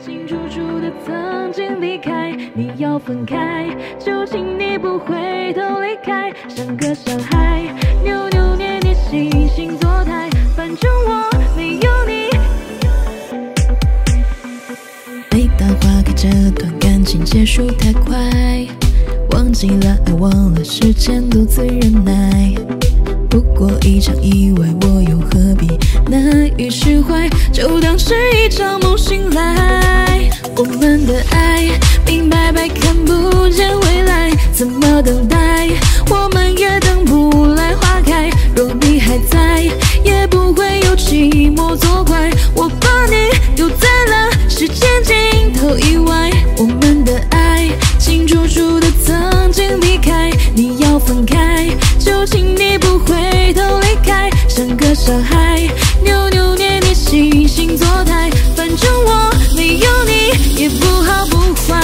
清楚楚的曾经离开，你要分开，就请你不回头离开，像个小孩，扭扭捏捏，惺惺作态，反正我没有你。每当花开，这段感情结束太快，忘记了爱，忘了时间，独自忍耐。不过一场意外，我又何必难以释怀？就当是一场梦醒来。我们的爱明白白看不见未来，怎么等待？我们也等不来花开。若你还在，也不会有寂寞作怪。我把你丢在了时间尽头以外。我们的爱清楚楚的曾经离开，你要分开，就请你，的小孩，扭扭捏捏，惺惺作态，反正我没有你也不好不坏。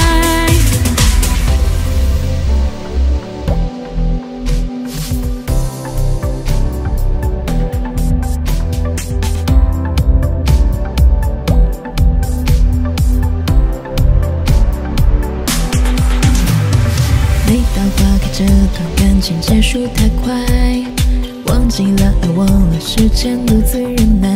每当花开，这段感情结束太快，忘记了爱，忘了时间，独自忍耐。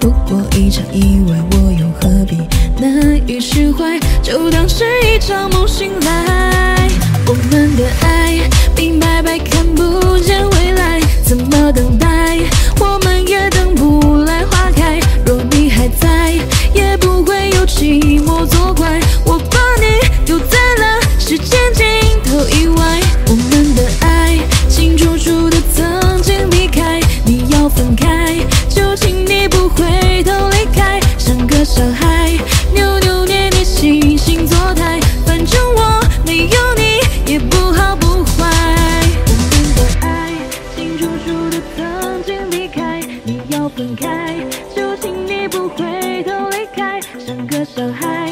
不过一场意外，我又何必难以释怀？就当是一场梦醒来。我们的爱明白白看不见未来，怎么等待？我们也等不来花开。若你还在，也不会有寂寞作怪。我开，就请你不回头离开，像个小孩，扭扭捏捏，惺惺作态，反正我没有你也不好不坏。我们的爱清楚楚的曾经离开，你要分开，就请你不回头离开，像个小孩。